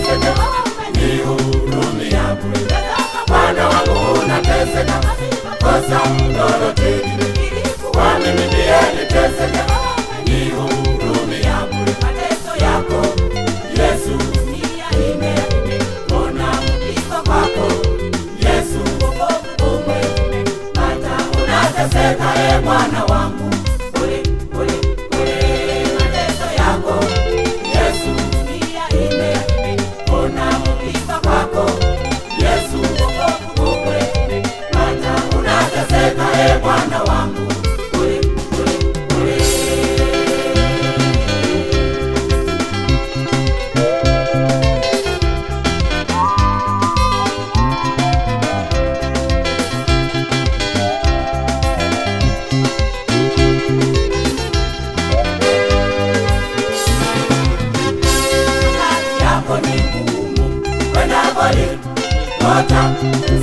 Efebe, Ihu Rumi Aburi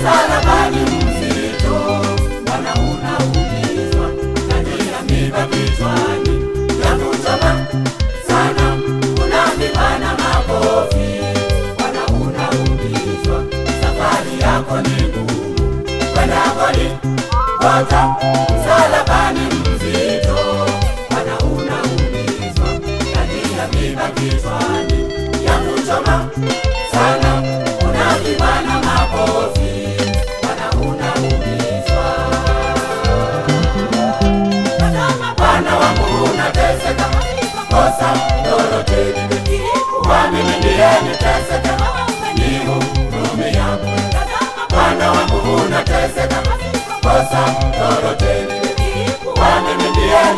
sana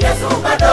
Yesu bada